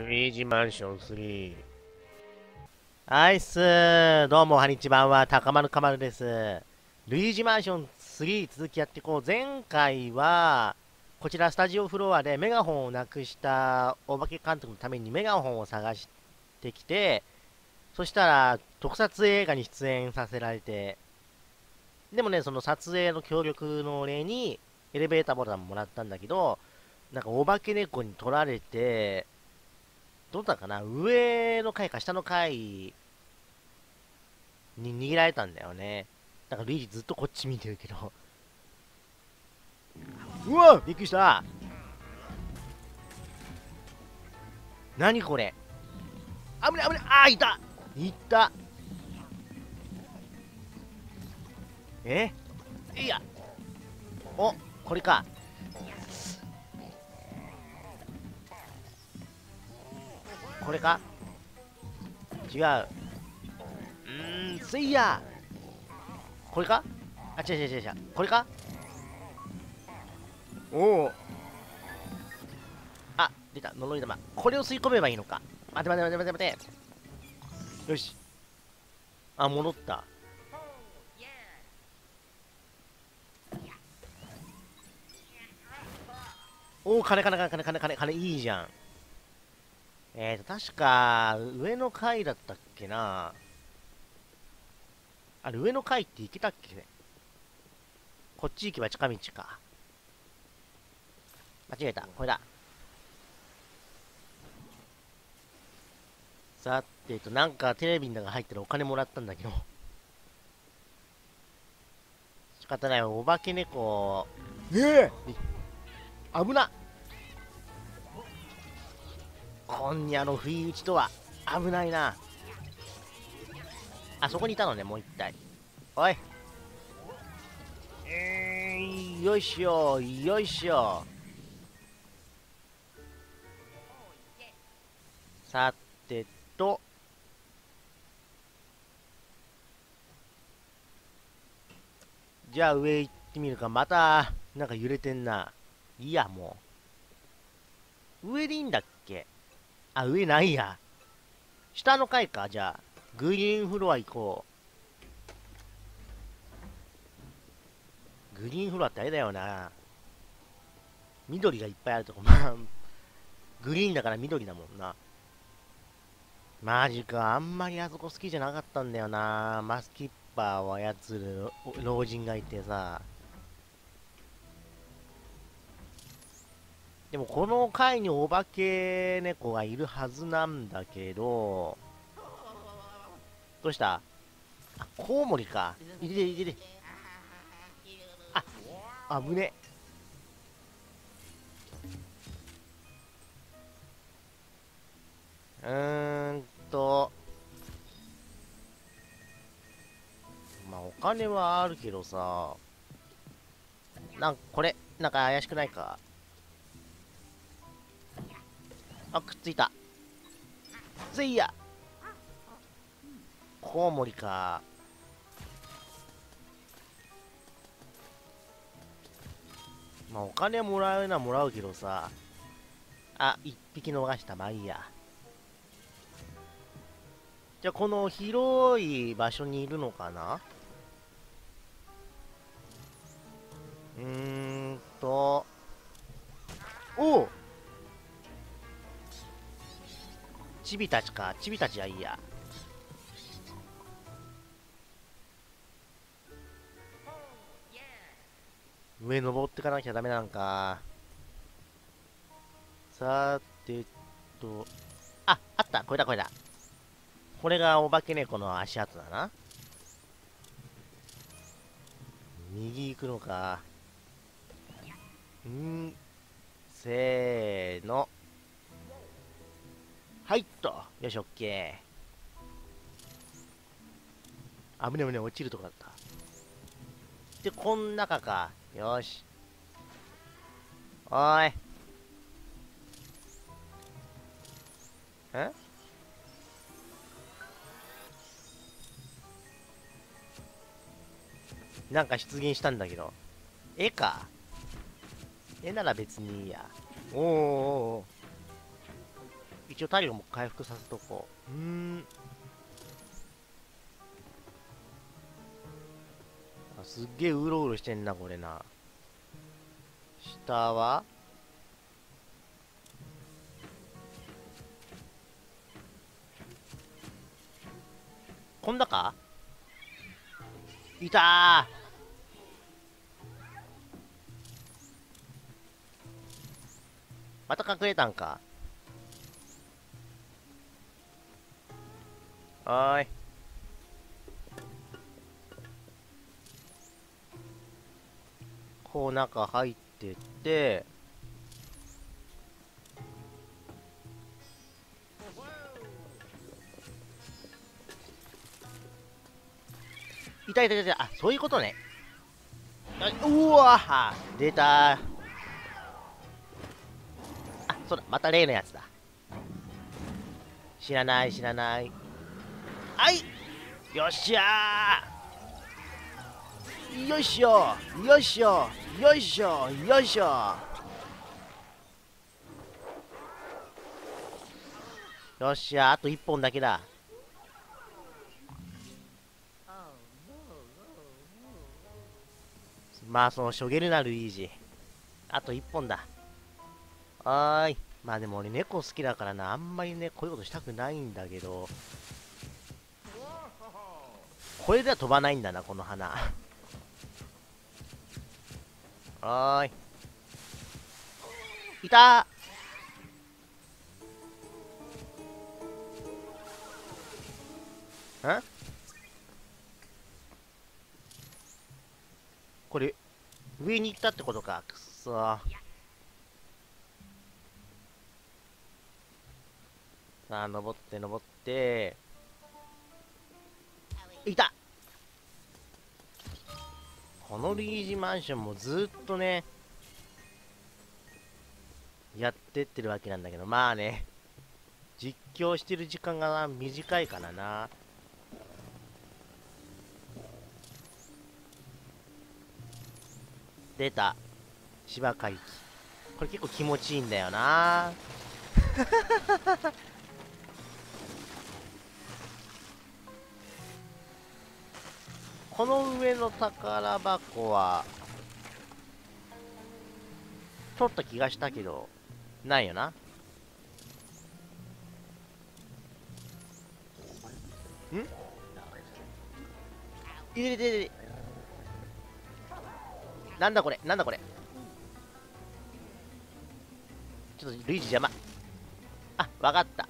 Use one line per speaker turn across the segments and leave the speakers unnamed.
ルイージマンション3。はいっす。どうも、はにちばんは、高丸かまるです。ルイージマンション3続きやっていこう。前回は、こちらスタジオフロアでメガホンをなくしたお化け監督のためにメガホンを探してきて、そしたら特撮映画に出演させられて、でもね、その撮影の協力のお礼にエレベーターボタンもらったんだけど、なんかお化け猫に取られて、どうだったかな上の階か下の階に逃げられたんだよね。だからルイージずっとこっち見てるけど。うわびっくりした。何これ？危ない危ない！ああいた！いた！え？いや。おこれかこれか？違う。うーんせいやこれか？あ違う違う違う違う。これか？おお。あ出た。呪い玉。これを吸い込めばいいのか。待て待て待て待て待て。よし。あ戻った。おお金金金金金金金いいじゃんえーと確か上の階だったっけなあれ上の階って行けたっけねこっち行けば近道か間違えた。これだ。さてと、なんかテレビの中入ってるお金もらったんだけど。仕方ない。お化け猫。ねえ危な今夜の不意打ちとは危ないな。あそこにいたのね、もう一体。おい。えー、よいしょ、よいしょ。さてと、じゃあ上行ってみるか。また、なんか揺れてんな。いいや、もう。上でいいんだっけあ、上ないや。下の階か、じゃあ。グリーンフロア行こう。グリーンフロアってあれだよな。緑がいっぱいあるとこ。まあ、グリーンだから緑だもんな。マジか、あんまりあそこ好きじゃなかったんだよな。マスキッパーを操る老人がいてさ。でもこの階にお化け猫がいるはずなんだけど、どうした？あ、コウモリか。いれいれ。あ、危ね。うーんと、まあお金はあるけどさ、なんかこれ、なんか怪しくないか？あ、くっついた。せいやコウモリか。まあお金もらうのはもらうけどさ、あ、一匹逃した。まあいいや。じゃあこの広い場所にいるのかな？うーんとおおチビたちか。チビたちはいいや。上登ってかなきゃダメなんか。さてと。ああった。これだこれだこれがお化け猫の足跡だな。右行くのか。う。ん。せーの。はいっと。よし、オッケー。危ね危ね、落ちるとこだった。で、こん中か。よし。おーい。え？なんか出現したんだけど。絵か？絵なら別にいいや。おーおーお一応体力も回復させとこう。うーん。あすっげえうろうろしてんなこれな。下は？こんなか？いたまた隠れたんか？はい。こう中入ってって。いたいたいたい。たあそういうことね。うわ出たあそうだ。また例のやつだ。知らない知らない。はい。よっしゃよいしょ。よいしょ。よいしょ。よいしょ。よっしゃあと1本だけだ。まあそのしょげるなルイージあと1本だ。はーい。まあでも俺猫好きだからな。あんまりねこういうことしたくないんだけど。これでは飛ばないんだなこの花。はーい。いた。んこれ上に行ったってことか。くっそさあ登って登って。いた。このリージマンションもずっとねやってってるわけなんだけどまあね実況してる時間が短いからな。出た。芝海域これ結構気持ちいいんだよな。この上の宝箱は取った気がしたけどないよな。ん？いれれれなんだこれ？なんだこれ？ちょっとルイージ邪魔。あわかった。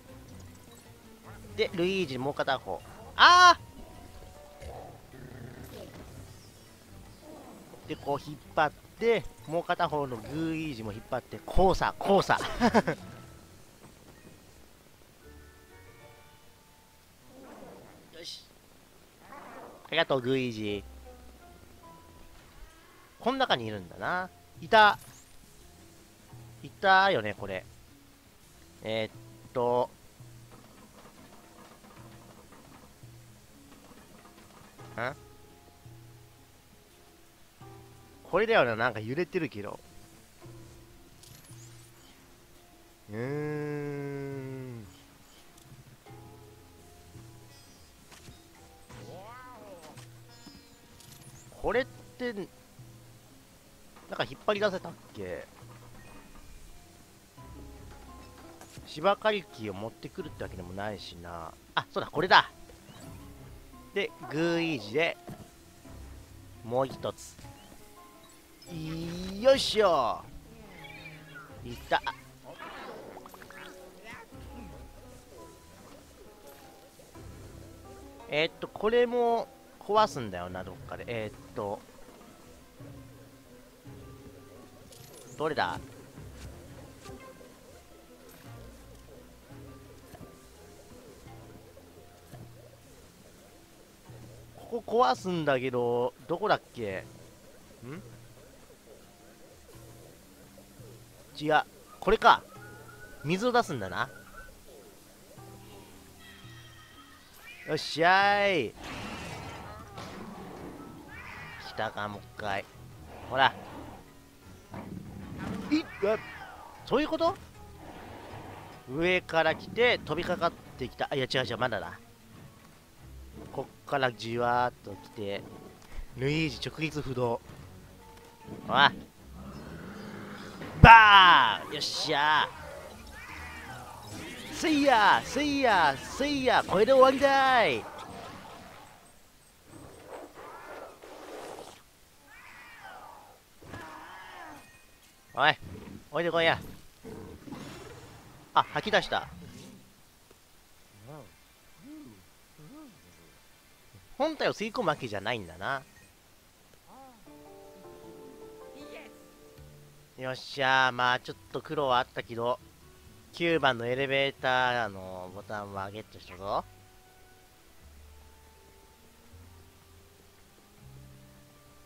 でルイージもう片方。ああでこう引っ張ってもう片方のグーイージも引っ張って交差交差よし。ありがとうグーイージ。こん中にいるんだな。いた。いたよねこれ。えー、っと。んこれだよな、なんか揺れてるけど。うーん。これって、なんか引っ張り出せたっけ？芝刈り機を持ってくるってわけでもないしな。あ、そうだ、これだ。で、グーイージで、もう一つ。よいしょ。いった。えー、っとこれも壊すんだよなどっかで。えー、っとどれだ？ここ壊すんだけどどこだっけ？ん？違う。これか。水を出すんだな。よっしゃい。来たかもう一回。ほら。いっそういうこと？上から来て飛びかかってきた。あいや違う違うまだだ。こっからじわーっと来て。ルイージ直立不動。おいバー。よっしゃ。ーせいやせいやせいやこれで終わりだい。おいおいでこいや。あ吐き出した。本体を吸い込むわけじゃないんだな。よっしゃまあちょっと苦労はあったけど9番のエレベーターのボタンはゲットしたぞ。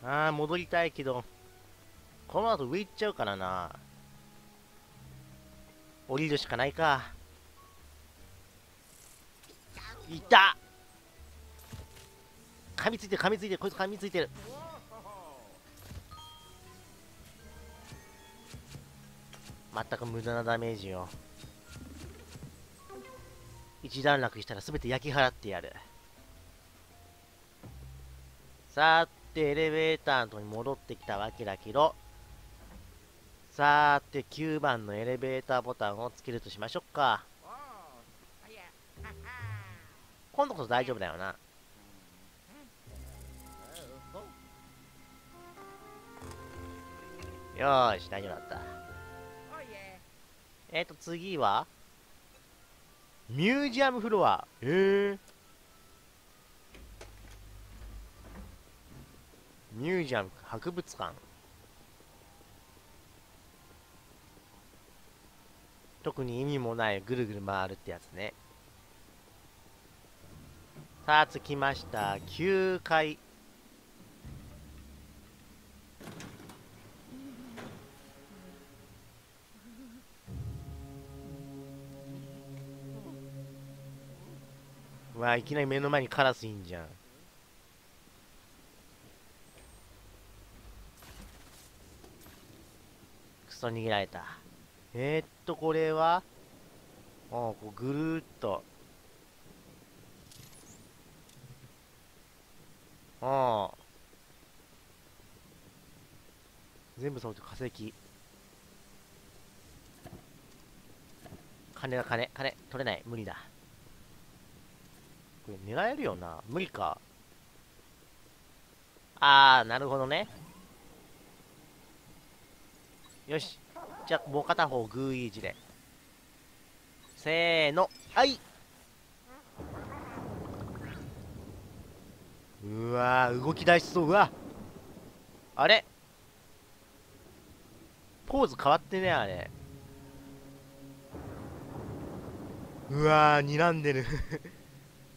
ああ戻りたいけどこの後上行っちゃうからな。降りるしかないか。いた。噛みついてる噛みついてるこいつ噛みついてる。全く無駄なダメージを。一段落したら全て焼き払ってやる。さてエレベーターのとこに戻ってきたわけだけど。さーて9番のエレベーターボタンをつけるとしましょうか。今度こそ大丈夫だよな。よーし大丈夫だった。えっ、ー、と次は？ミュージアムフロア。へえミュージアム博物館。特に意味もないぐるぐる回るってやつね。さあ着きました。9階わあいきなり目の前にカラスいんじゃんクソ逃げられたえー、っと、これは、あこうぐるっと。ああ。全部そう化石。金だ、金、金、取れない、無理だ。これ狙えるよな。無理か。あー、なるほどね。よし。じゃあもう片方グーイージでせーのはいうわ動き出しそううわあれ？ポーズ変わってねあれうわー睨んでる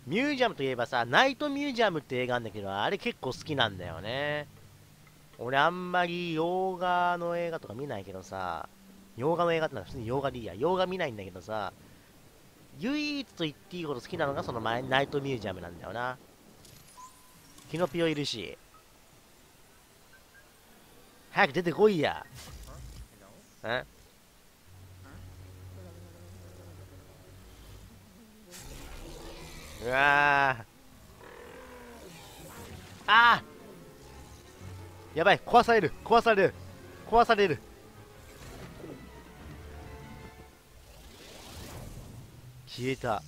ミュージアムといえばさナイトミュージアムって映画なんだけどあれ結構好きなんだよね俺あんまり洋画の映画とか見ないけどさ洋画の映画ってのは普通に洋画でいいや。洋画見ないんだけどさ、唯一と言っていいほど好きなのがその前、ナイトミュージアムなんだよな。キノピオいるし。早く出てこいや。えうわああやばい。壊される。壊される。壊される。消えた。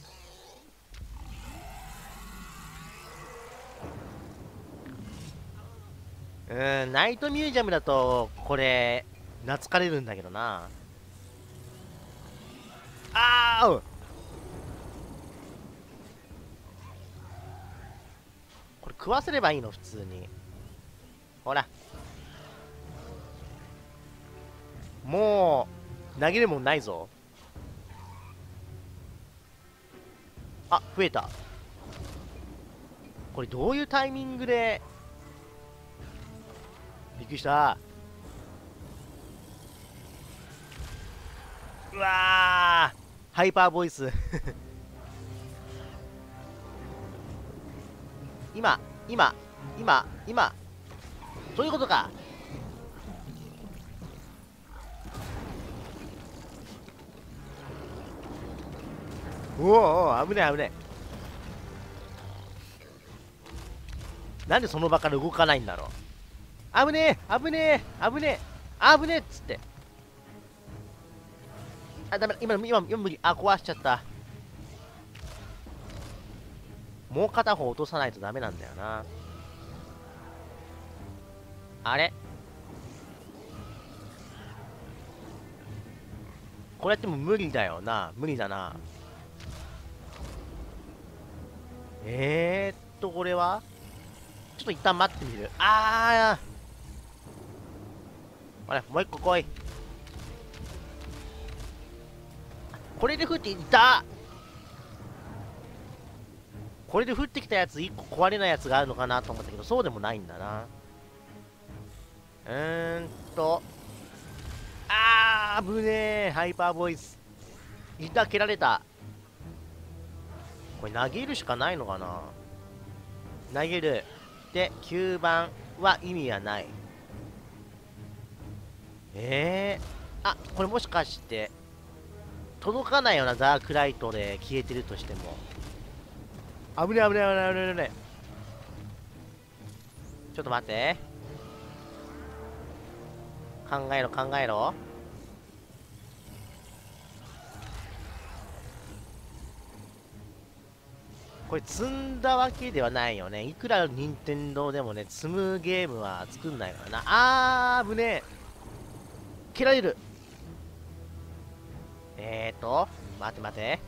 うんナイトミュージアムだとこれ懐かれるんだけどな。ああこれ食わせればいいの普通に。ほら。もう投げるもんないぞ。あ増えた。これどういうタイミングで？びっくりした。うわハイパーボイス。今今今今。そういうことか。おおお危ねえ危ねえ。なんでその場から動かないんだろう。危ねえ危ねえ危ねえ危ねえっつって。あダメだ。今今今無理。あ壊しちゃった。もう片方落とさないとダメなんだよな。あれ？これやっても無理だよな。無理だな。えー、っとこれは？ちょっと一旦待ってみる。あー。あれもう一個来い。これで降っていった。これで降ってきたやつ1個壊れないやつがあるのかなと思ったけどそうでもないんだな。うーんと。あー危ねえ。ハイパーボイス。板蹴られた。これ投げるしかないのかな。投げる。で9番は意味はない。えー、あこれもしかして届かないようなダークライトで消えてるとしても。危ね危ね危ね危ね危ねちょっと待って。考えろ考えろ。これ積んだわけではないよね。いくら任天堂でもね積むゲームは作んないからな。あー危ねえ。蹴られる。えーと待て待て。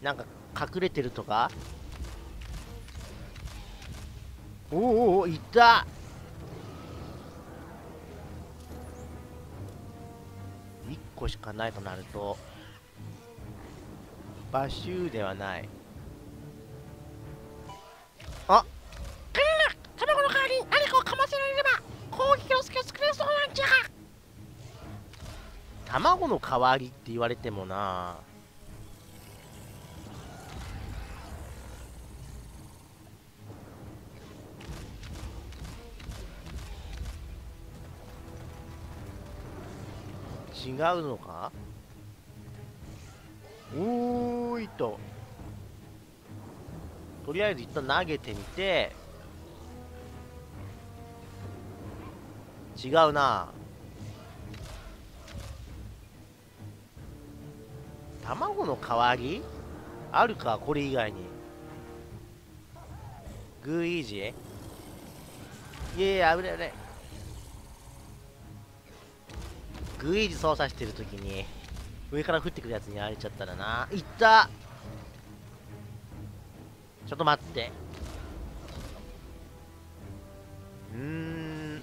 なんか隠れてるとか？おおおいった。1個しかないとなるとバシューではない。あ
くるる卵の代わりに何かをかませられれば攻撃の隙を作れそうなんじゃ
卵の代わりって言われてもな違うのか？おーいと。とりあえず一旦投げてみて。違うな。卵の代わり？あるかこれ以外に。グーイージー？いやいや危ない危ない。グイージ操作してるときに上から降ってくるやつにやられちゃったらな。いった。ちょっと待って。うん。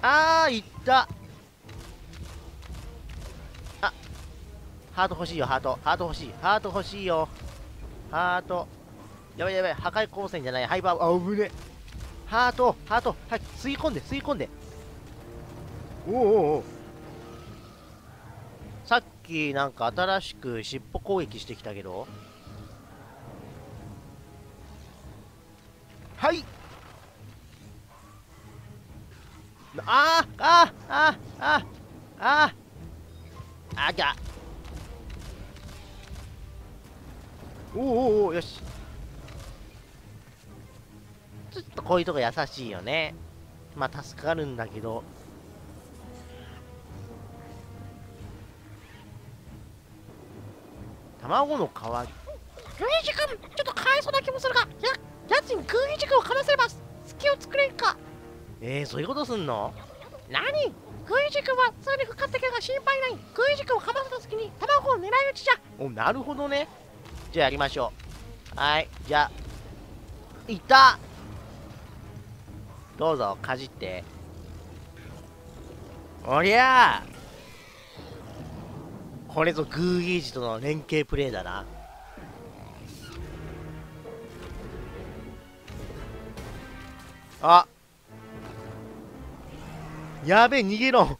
あーいった。あハート欲しいよハート。ハート欲しい。ハート欲しいよ。ハート。やばいやばい破壊光線じゃない。ハイパー。あぶねハートハートはい吸い込んで吸い込んで。おおおおさっきなんか新しく尻尾攻撃してきたけど。はい。あーあーあーあーあーあじゃおおおおよしちょっとこういうとこ優しいよね。まあ助かるんだけど。卵の代わり。
ルイージ君ちょっとかわいそうな気もするがややつに空気軸をかませれば隙を作れるか。
えー、そういうことすんの？
何？グイジ君はすぐに復活できるが心配ない。グイジ君をかませた隙に卵を狙い撃ちじゃ。
おなるほどね。じゃあやりましょう。はいじゃあいったどうぞかじって。おりゃあ。これぞグーギージとの連携プレーだな。あ。やべえ逃げろ。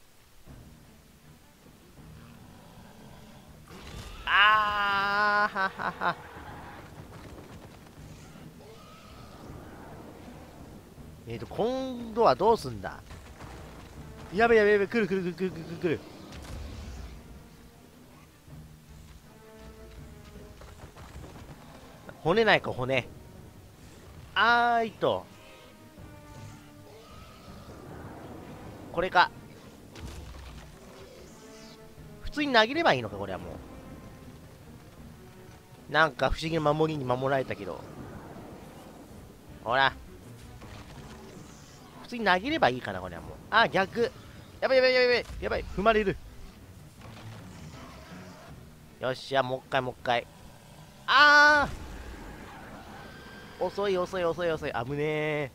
えっ、ー、と、今度はどうすんだ？やべやべやべ、来る来る来る来る来る来る。骨ないか、骨。あーいと。これか。普通に投げればいいのか、これはもう。なんか不思議な守りに守られたけど。ほら。通に投げればいいかなこれはもう。あ逆。やばいやばいやばいやばい。踏まれる。よっしゃもう一回もう一回。あー。遅い遅い遅い遅い。危ねえ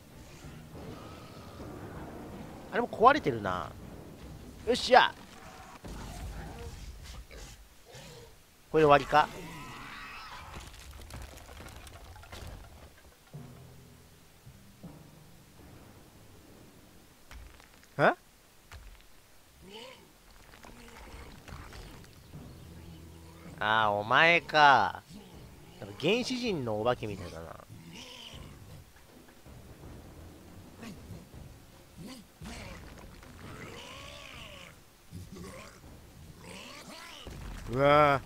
あれも壊れてるな。よっしゃ。これで終わりか？ああお前か。なんか原始人のお化けみたいだな。うわ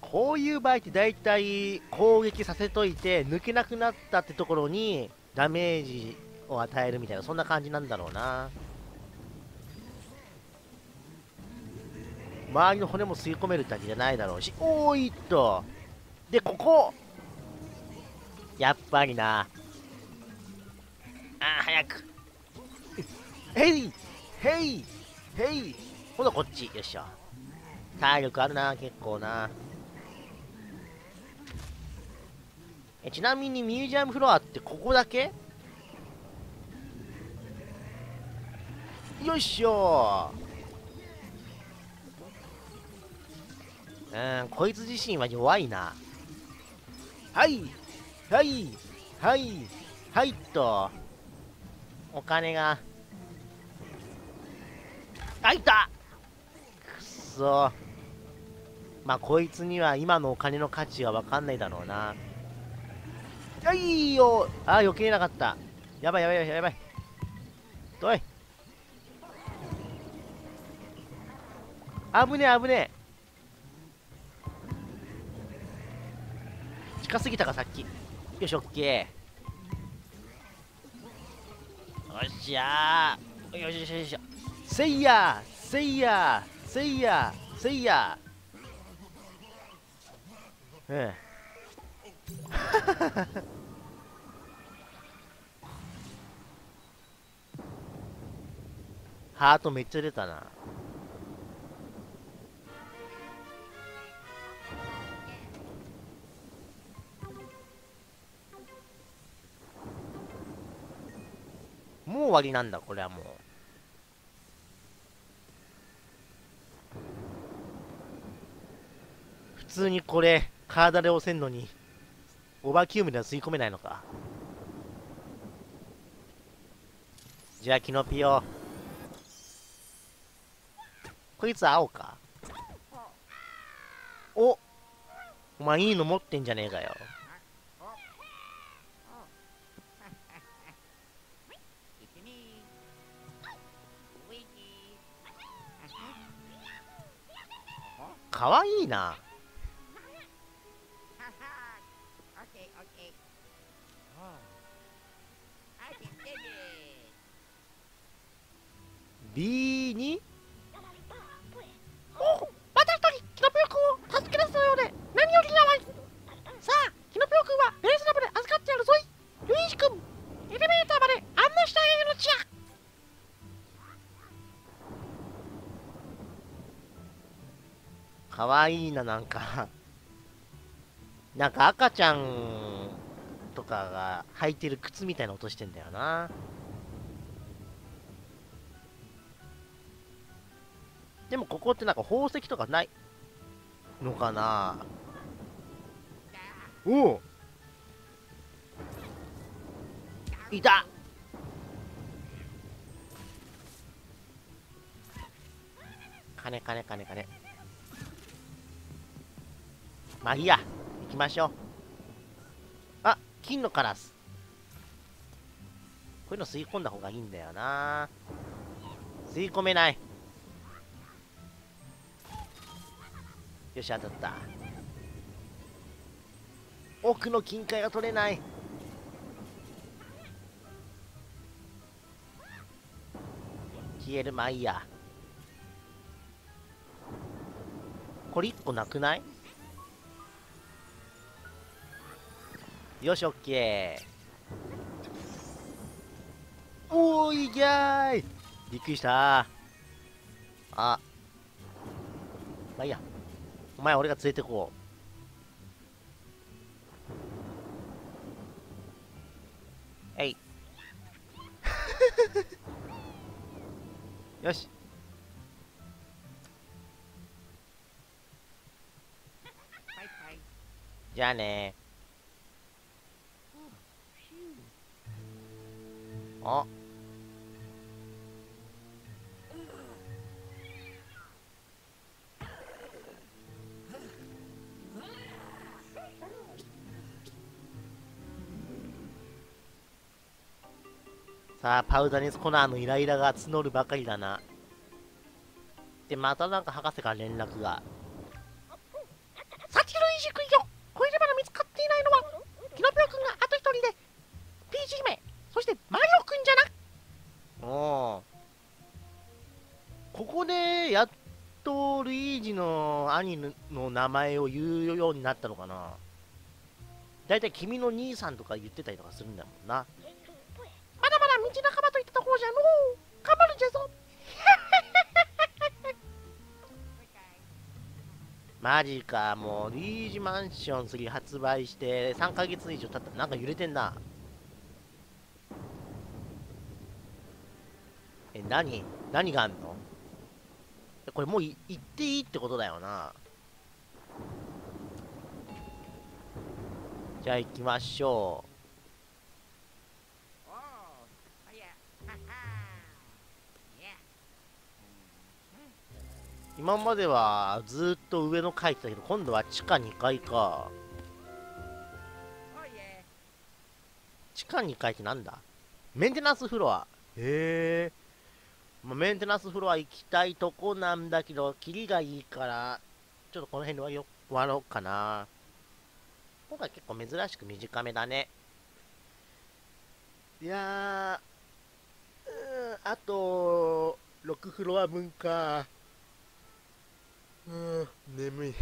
こういう場合って大体攻撃させといて抜けなくなったってところにダメージを与えるみたいなそんな感じなんだろうな周りの骨も吸い込めるってわけじゃないだろうし。おーいっと。でここ。やっぱりな。あー早く。へいへいへい今度こっち。よいしょ。体力あるな結構な。えちなみにミュージアムフロアってここだけ？よいしょ。うんこいつ自身は弱いな。はいはいはいはいっと。お金が。あいた。くそ。まあこいつには今のお金の価値は分かんないだろうな。あいよ。あ余計なかった。やばいやばいやばいやばい。どい。危ねえ危ねえ。近すぎたかさっき。よしオッケー。よっしゃー。よしよしよしよし。せいやせいやせいやせいやうん ハートめっちゃ出たな。終わりなんだこれはもう。普通にこれ体で押せんのにオーバーキューブでは吸い込めないのか。じゃあキノピオ。こいつ青か。おお前いいの持ってんじゃねえかよ。かわいいなに？
おまた一人キノピオくんを助け出すようで何よりやばいさあキノピオくんはベースラブで預かってやるぞい。ルイージくんエレベーターまで案内してあげるのじゃ。
かわいいななんか。なんか赤ちゃんとかが履いてる靴みたいな音してんだよな。でもここってなんか宝石とかないのかな？おお。いた。金金金金。まあいいや。行きましょう。あ金のカラス。こういうの吸い込んだ方がいいんだよな。吸い込めない。よし当たった。奥の金塊が取れない。消える。まあいいや。これ1個なくない？よしオッケー。おーいきゃーい。びっくりした。あ。まあいいや。お前俺が連れてこう。えい。よし。じゃあねあ。さあパウダネスコナーのイライラが募るばかりだな。でまたなんか博士から連絡が。
こ
こでやっとルイージの兄の名前を言うようになったのかな。だいたい君の兄さんとか言ってたりとかするんだもんな。
まだまだ道半ばといったところじゃのう。頑張るんじゃぞ。
マジかもうルイージマンション3発売して3ヶ月以上経った。なんか揺れてんな。え何？何があんの？えこれもう行っていいってことだよな。じゃあ行きましょ、う。今まではずっと上の階ってたけど今度は地下2階か。地下2階ってなんだ？メンテナンスフロア。へえ、まあ、メンテナンスフロア行きたいとこなんだけどキリがいいからちょっとこの辺で終わりよ終わろうかな。今回結構珍しく短めだね。いやーうーんあと6フロア分か。うーん眠い。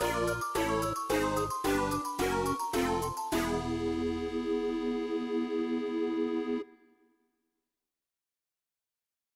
Música